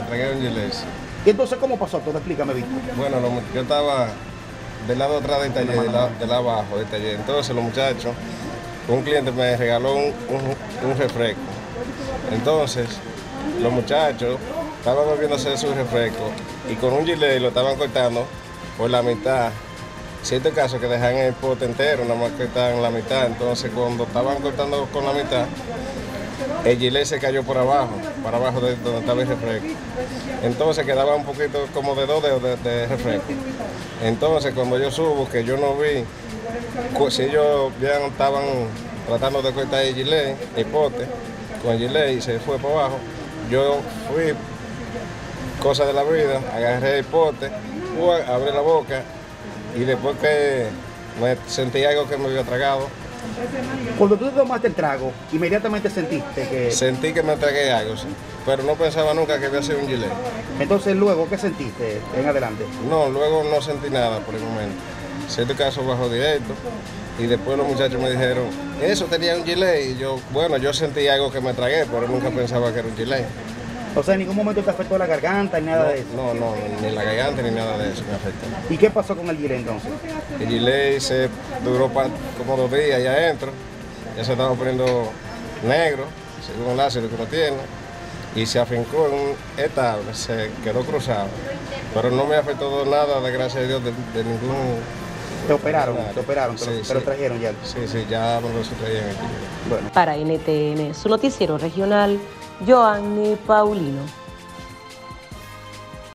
tragué un. ¿Y entonces cómo pasó todo? Explícame, Víctor. Bueno, yo estaba del lado atrás del taller, del lado, lado abajo del taller. Entonces los muchachos, un cliente me regaló un, un- un refresco. Entonces, los muchachos estaban bebiéndose su refresco y con un gilet lo estaban cortando por la mitad. Cierto caso que dejan el pote entero, nada más cortaban la mitad. Entonces, cuando estaban cortando con la mitad, el gilet se cayó por abajo, para abajo de donde estaba el refresco. Entonces quedaba un poquito como de dos de, refresco. Entonces cuando yo subo, que yo no vi, si ellos bien estaban tratando de cortar el gilet, el pote, con el gilet y se fue para abajo, yo fui, cosa de la vida, agarré el pote, abrí la boca y después que me sentí algo que me había tragado, Cuando tú te tomaste el trago, inmediatamente sentiste que... sentí que me tragué algo, sí, pero no pensaba nunca que había sido un gilet. Entonces luego, ¿qué sentiste en adelante? No, luego no sentí nada por el momento. Cierto caso bajo directo. Y después los muchachos me dijeron, eso tenía un gilet. Y yo, bueno, yo sentí algo que me tragué, pero nunca pensaba que era un gilet. O sea, en ningún momento te afectó la garganta ni nada de eso. No, no, ni la garganta ni nada de eso me afectó. ¿Y qué pasó con el gilet entonces? El gilet se duró como dos días allá adentro. Ya se estaba poniendo negro, según el ácido que uno tiene. Y se afincó en un estable, se quedó cruzado. Pero no me afectó nada, de gracias a Dios, de, de ningún Te operaron, te operaron, te, lo, Sí, trajeron ya. Sí, sí, ya lo traían aquí. Bueno. Para NTN, su noticiero regional, Joanny Paulino.